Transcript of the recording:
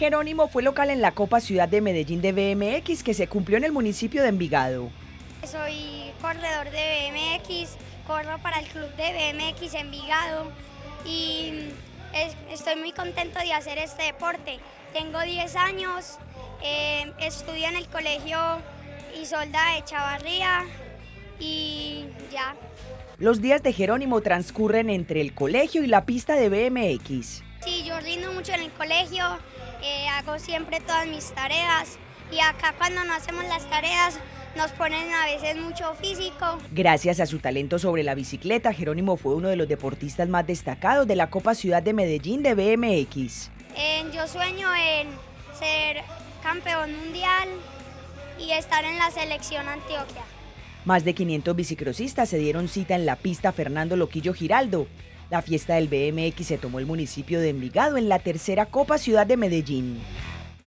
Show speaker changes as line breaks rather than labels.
Jerónimo fue local en la Copa Ciudad de Medellín de BMX que se cumplió en el municipio de Envigado.
Soy corredor de BMX, corro para el club de BMX Envigado y estoy muy contento de hacer este deporte. Tengo 10 años, eh, estudio en el colegio Isolda de Chavarría y ya.
Los días de Jerónimo transcurren entre el colegio y la pista de BMX.
Sí, yo rindo mucho en el colegio, eh, hago siempre todas mis tareas y acá cuando no hacemos las tareas nos ponen a veces mucho físico.
Gracias a su talento sobre la bicicleta, Jerónimo fue uno de los deportistas más destacados de la Copa Ciudad de Medellín de BMX.
yo sueño en ser campeón mundial y estar en la selección Antioquia.
Más de 500 bicicrosistas se dieron cita en la pista Fernando Loquillo Giraldo. La fiesta del BMX se tomó el municipio de Envigado en la tercera Copa Ciudad de Medellín.